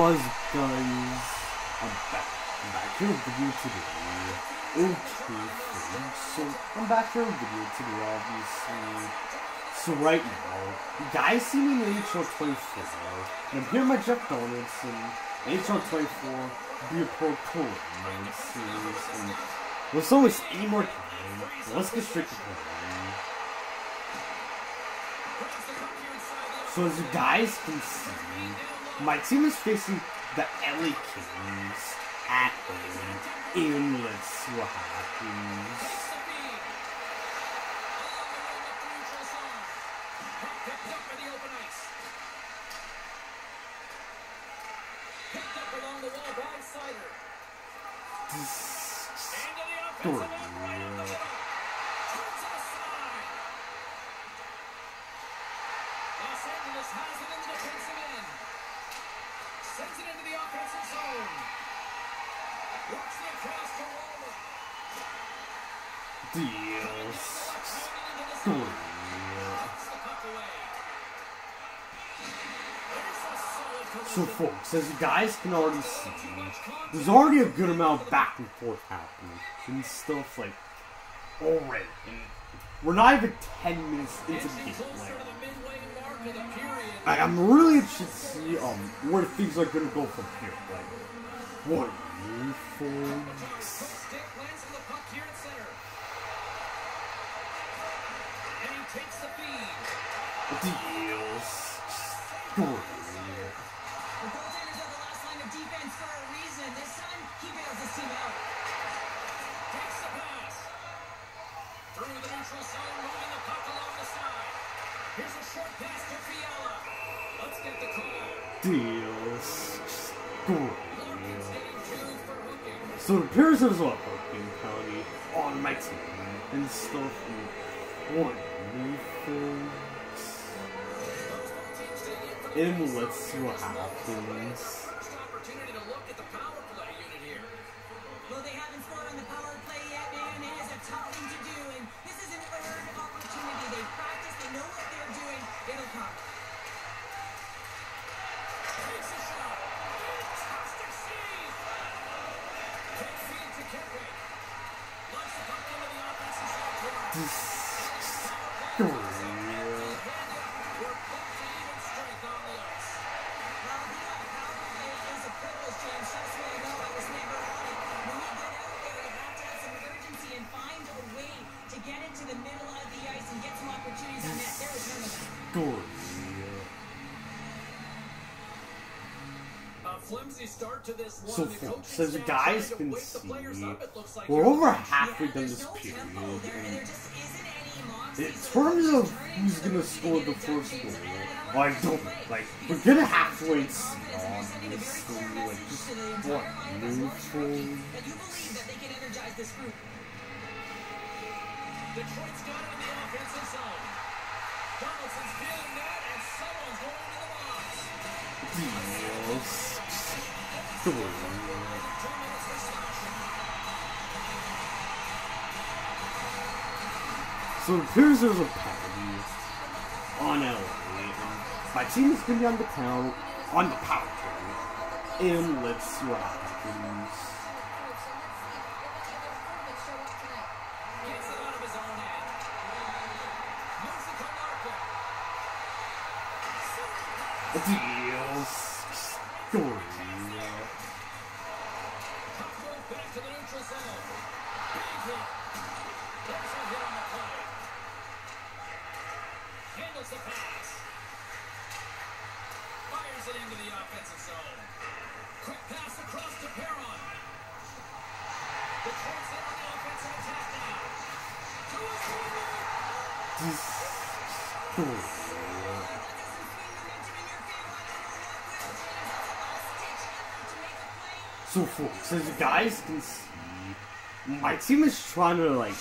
was guys? I'm back. I'm back here with video today. Okay, so I'm back here with video today, obviously. So right now, you guys see me in NHL 24, and I'm here my Jeff and NHL 24 Be a Pro Code series, and there's always eight more time. Let's get straight to playing. So as you guys can see, my team is facing the LA Kings at home in Let's See What Happens. Story. Los Angeles has it in the defensive end. Sends it into the offensive zone. Works it across to Roller. Deals. Moving into the zone. Story. Puts the puck away. There's a solid So folks, as you guys can already see, there's already a good amount of back and forth happening and stuff like already. And we're not even 10 minutes into the game. Like, to the the like, I'm really interested to see um where things are gonna go from here. Like, what new folks? Stick lands to the So it appears there's a lot of County on my and stuff. Folks? And let's see what happens. So The folks, coaching as you guys to can the see, up, it looks like we're over halfway done this period. tempo. There, and there just isn't any moxie. In terms of who's gonna score the get it done, first goal, And I don't like. We're gonna got have to wait and see confidence, and he's sending a very honestly, clear like just to the what lineup new as well as your rookie that you believe that they can energize this group. Detroit's got it in the offensive zone. Donaldson's feeling that, and someone's going into the box. Deals. Story. Two minutes for slashing. So it appears there's a penalty on LA. My team is gonna be on the power on the power play. And let's see what happens. Gets it So as you guys can my team is trying to like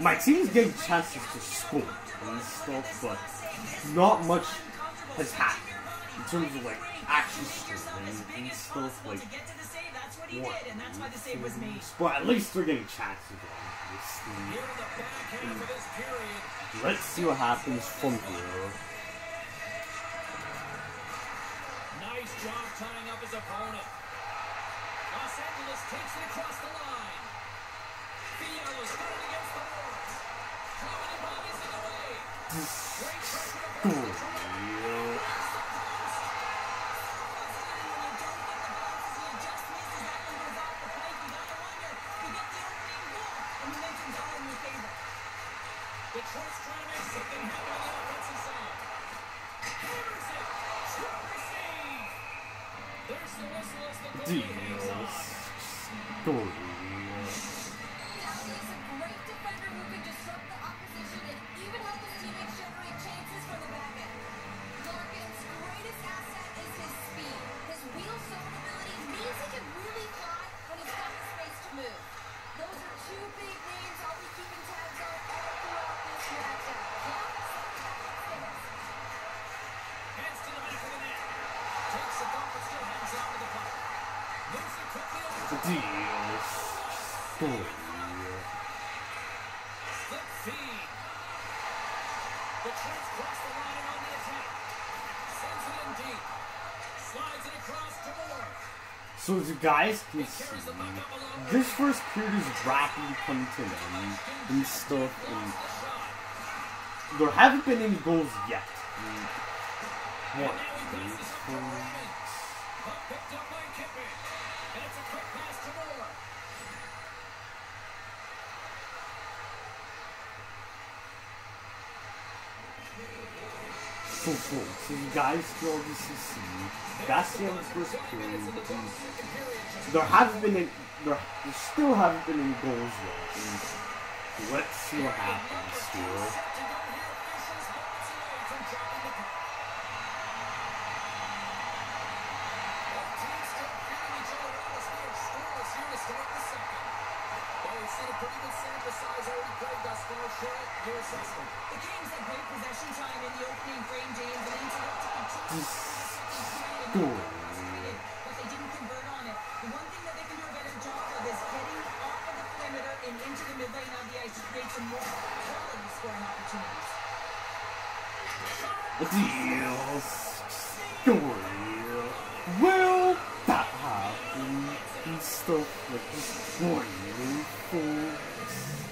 my team is getting chances to score and stuff, but not much has happened in terms of like actually scoring and stuff like what. But at least they're getting chances. This. Let's see what happens from here. Nice job tying up his opponent. Takes it across the line. Fiala's third against the boards. How many bodies in the way? Great pressure to Story. Burns. Detroit's trying to make something happen on the offensive side. Hammers it. Trevor save. There's the whistle as the hangs Deal. on. Slip feed. Detroit's cross the line on the attack. Sends it in deep. Slides it across to Moore. So you guys can see, the this first period is rapidly coming to an end and stuff, and there haven't been any goals yet. What? he passes up to Raymond. Puck picked up by Kipping. And it's a quick pass to Moore. So you guys end of the first period. There haven't been any, there, there still haven't been any goals yet. And let's see what happens here. Set to go here. Officials moments away from dropping the puck. Both teams still feeling each other out as we are scoreless here to start the second. Well, we've seen a pretty good sample size already played thus far. Cheryl, your assessment. The Kings had great possession time in the opening frame, James, and intended to continue Story. but they didn't convert on it. The one thing that they can do a better job of is getting off of the perimeter and into the mid lane of the ice to create some more quality scoring opportunities. Deal. Story. Will that happen? And stuff like this. Warning, folks.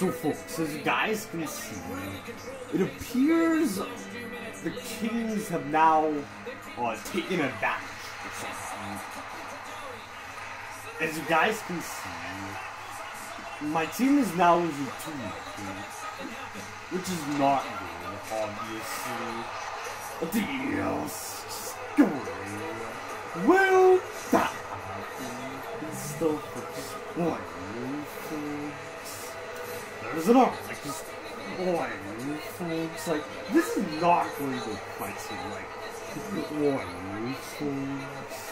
So, folks, as you guys can see, the it appears of the Kings have now uh, taken advantage. or something. As you guys can see, my team is now losing two nothing, which is not good, obviously. Deal story. Will that happen? And stuff for just one folks. There's an arc, like just one folks. Like this is not going to my team. Like one folks.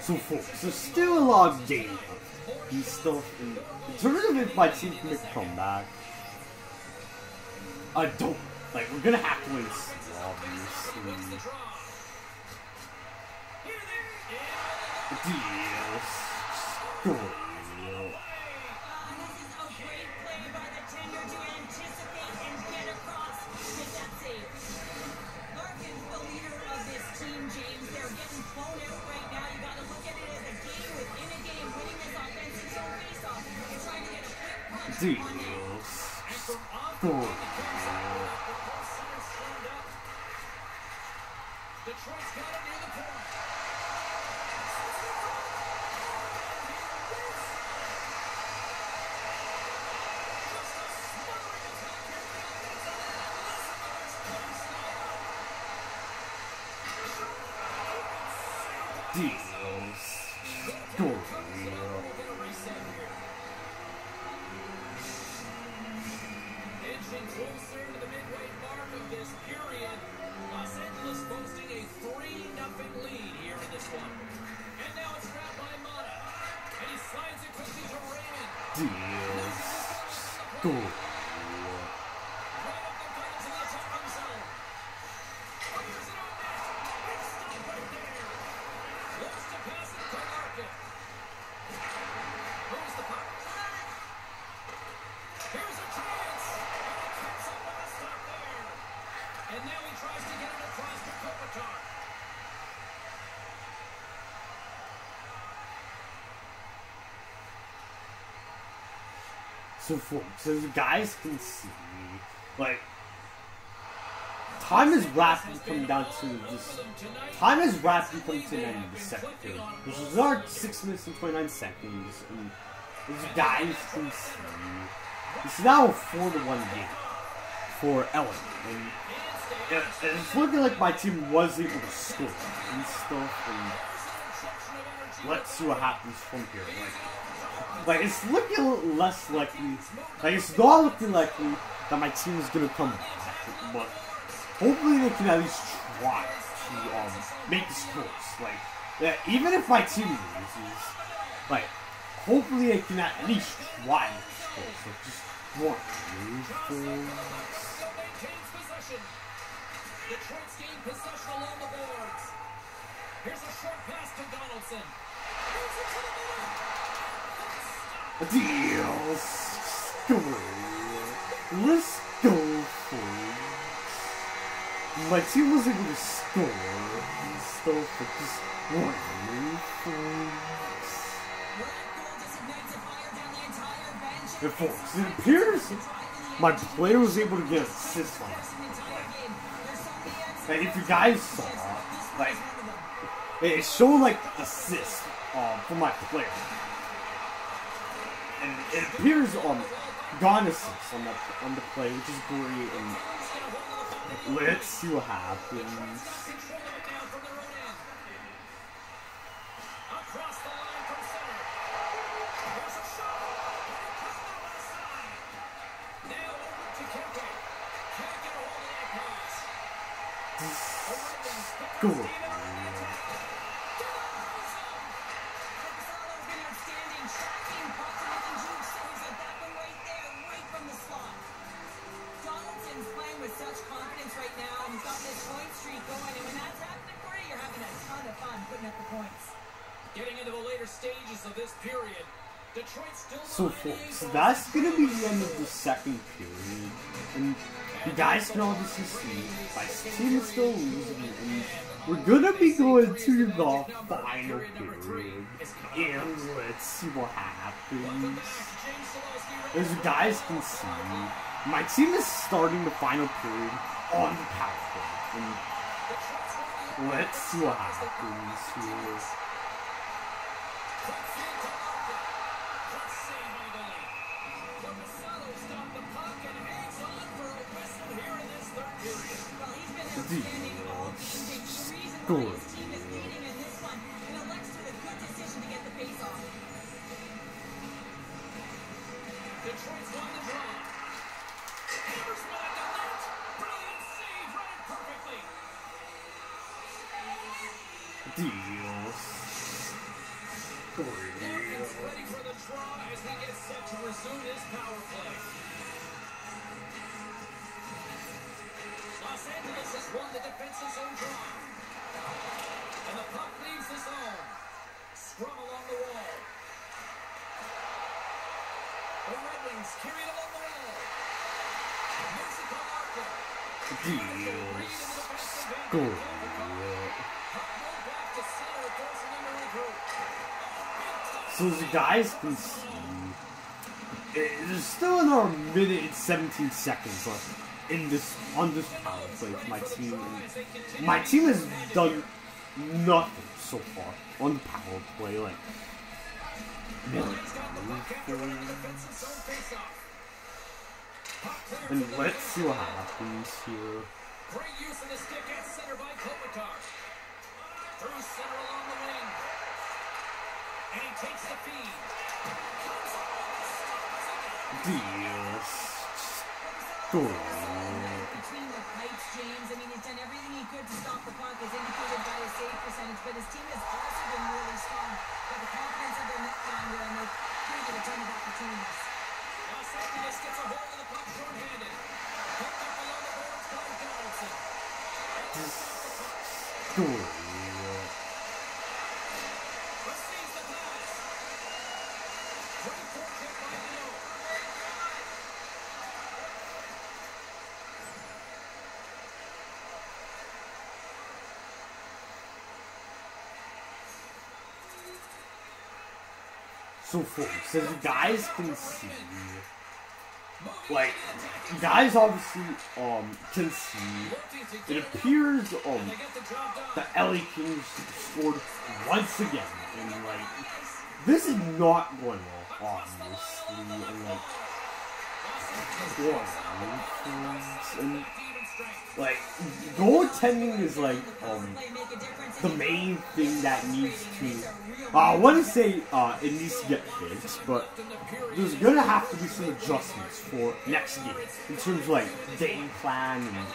So folks, there's still a lot of game. He's still in, in terms of if my team can make a comeback. I don't like we're gonna have to win obviously. Deals. Deals. Detroit's got it と。So folks, as you guys can see, like time is rapidly coming down to this. Time is rapidly coming to an end the second period, which is our six minutes and twenty nine seconds. And you guys can see, it's now a four to one game for Ellen, and it, it's looking like my team was able to score and stuff. And let's see what happens from here. Like, like it's looking less likely. Like it's not looking likely that my team is gonna come back, but hopefully they can at least try to um make this close. Like, yeah, even if my team loses, like hopefully they can at least try to make this close. Like just one deals. Score. Let's go, folks. My team was able to score and stuff, for just one bench. And folks, it appears my player was able to get assists on. Like, if you guys saw, like, it showed like assist um, for my player. And it appears on gone assists on the on the play, which is great. And let's see what happens. Controlling such confidence right now, and he's got this point streak going, and when that's happening for you, you're having a ton of fun putting up the points. Getting into the later stages of this period. Detroit still So folks, that's gonna be the end of the second period. And you guys can obviously see my team is still losing and we're gonna be going to the final period. And let's see what happens. As you guys can see, my team is starting the final period on the power play. And let's see what happens here. Well, he's the defensive draw. And the puck leaves the zone. Scrum along the wall. The Red Wings carry it along the wall. Score. So you guys can see, there's still another minute and 17 seconds left in this on this power play my team. And my team has done nothing so far on the power play. Like, and let's see what happens here. Great use of the stick at center by Kopitar. Through center along the wing. And he takes the feed. Deals. Score. Between the James. I mean, he's done everything he could to stop the puck, as indicated by his save percentage. But his team has also been really strong. Got the confidence of their net finder, and they've created a ton of opportunities. Los Angeles gets a hold of the puck short-handed. Picked up along the boards by Donaldson. Score. Receives the pass. Great forecheck by Leo. So folks, as you guys can see, like, guys obviously um can see, it appears um the. LA Kings scored once again, and like, this is not going well, obviously, and like, and like, goaltending is like um the main thing that needs to. Uh, I want to say uh, it needs to get fixed, but there's gonna have to be some adjustments for next game in terms of like game plan and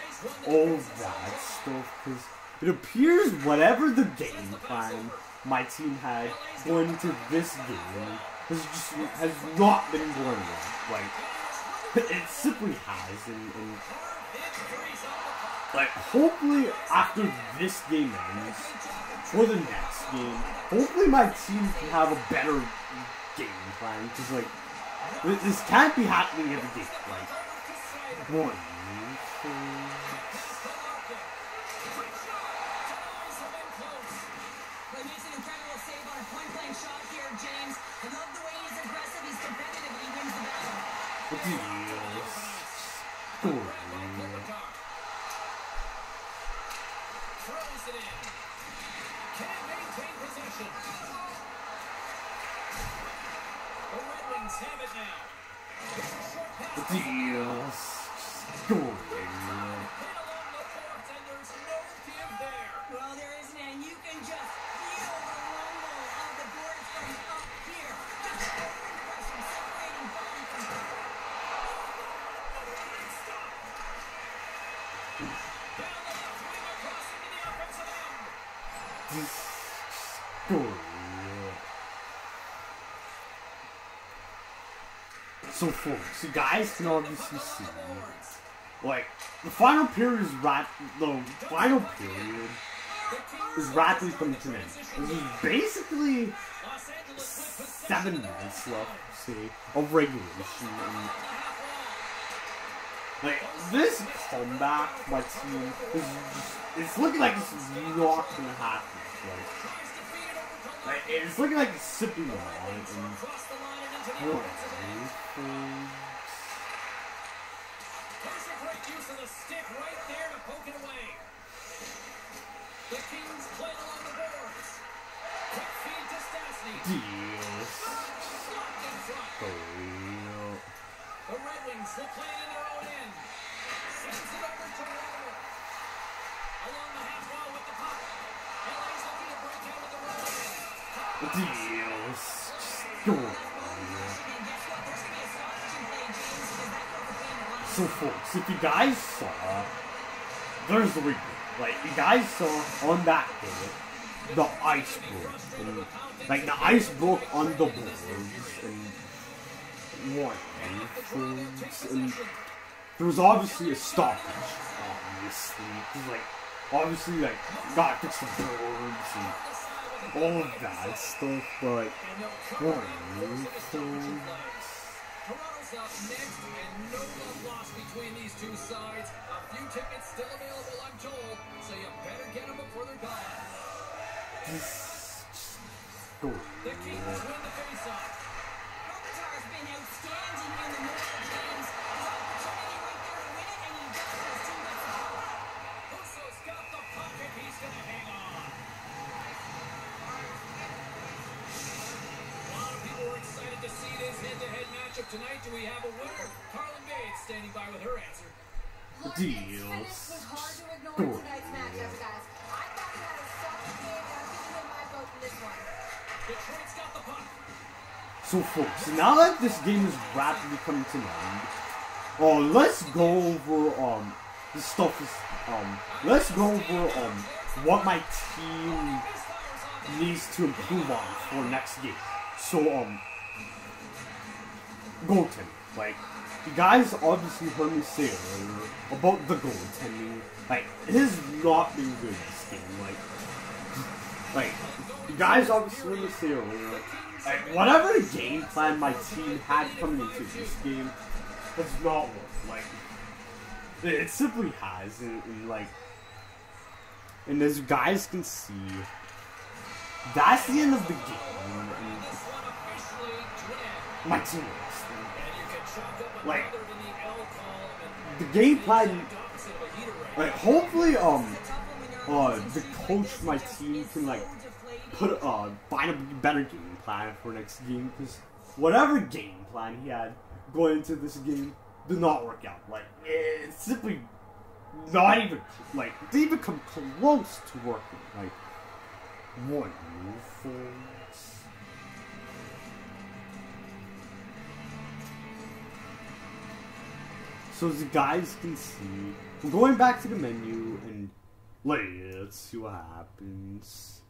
all that stuff. Because it appears whatever the game plan my team had going into this game has just has not been going well. Like it simply has, and, and like hopefully after this game ends, for the next game, hopefully my team can have a better game plan. Because like this can't be happening every day. Like one, Score. Throws it in. Can't maintain possession. The Red Wings have it now. It's a short pass. Deals. Score. So folks, you guys can obviously see, like, the final period is right, the final period is rapidly coming to an end. This is basically seven minutes left, see, of regulation, and like this comeback, my team is just, it's looking like it's not gonna happen. Like, like it's looking like it's sipping on, the line and into the offensive end. There's a great use of the stick right there to poke it away. The Kings play along the boards. Quick feed to Stastny. deals. Blocked in front. The Red Wings will play it in their own end. Sends it over to Waller. Along the half wall with the puck. LA's looking to break out with the right hand. Deals. Score. So folks, if you guys saw, there's the replay. Like you guys saw on that day, the ice broke. And, like the ice broke on the boards and one folks, and there was obviously a stoppage, obviously. 'cause, like obviously like got fix the boards and all of that stuff, but one folks. Toronto's up next, and no love lost between these two sides. A few tickets still available, I'm told, so you better get them before they're gone. Go. The Kings win the tonight. Do we have a winner? Carlin Bates standing by with her answer. Larkin's Deals. was hard to ignore tonight's matchup, guys. I thought he had a solid game, and I'm giving him my vote in this one. Detroit's got the puck. So folks, now that this game is rapidly coming to an end, oh let's go over um this stuff is um let's go over um what my team needs to improve on for next game. So um goaltending. Like you guys obviously heard me say earlier about the goaltending. Like it has not been good this game. Like like you guys obviously heard me say earlier. Like whatever the game plan my team had coming into this game has not worked. Like it, it simply has, and, and like and as you guys can see, that's the end of the game. And This one officially to an end. my team Like, the L column. And the game plan, exact opposite of a heater right like hopefully um It's a tough one when you're uh the coach my team can like put uh find a better game plan for next game because whatever game plan he had going into this game did not work out. Like it's simply not even like didn't even come close to working. Like one folks. So as you guys can see, I'm going back to the menu and let's see what happens.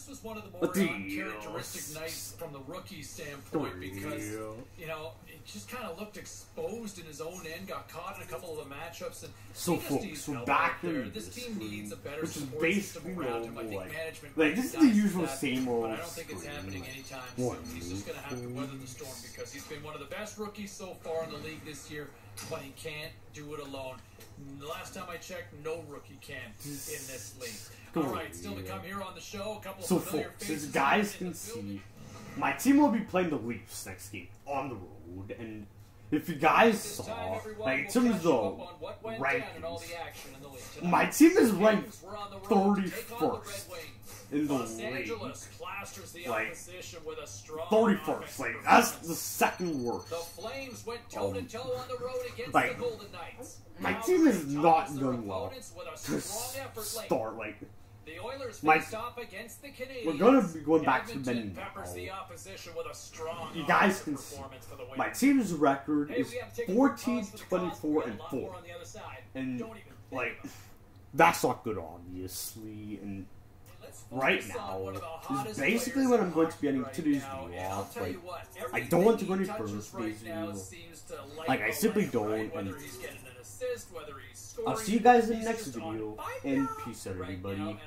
This was one of the more But uncharacteristic nights from the rookie standpoint because you know it just kind of looked exposed in his own end. Got caught in a couple of the matchups, and So, folks, we're back there. This team needs a better which is support basically system around him. I think like- management like, this is the usual that, same but old I don't think it's happening anytime soon. He's just going to have to weather the storm because he's been one of the best rookies so far in the league this year, but he can't do it alone. The last time I checked, no rookie can in this league. All right, still to come here on the show. A couple So of familiar folks, as guys can see, my team will be playing the Leafs next game on the road, and if you guys saw, time, like in terms catch you up of on what went down and all rankings, the action in the league tonight. my team is ranked Kings were on the road to take on the Red 31st Wings. In the Los league. Angeles plasters the Like, opposition with a strong 31st. Like that's the second worst. The Flames went toe to toe on the road against like, the Golden Knights. my Now team has not done well opponents with a to strong effort late. start. Like The Oilers My- faced off against the Canadiens. We're gonna be going back to Edmonton Benny peppers now. the opposition with a strong You guys can see, performance for the win. my team's record Hey, is we have to take a quick 14, pause for the cause. We 24, and 4. on the other side. And Don't even think like that's not good, obviously. And right now is basically what I'm going to be ending right today's now, video and I'll tell Like you what, I don't want to go any further right now video. seems to light Like, I simply don't, and assist, he's scoring, I'll see you guys in the next video, and peace everybody.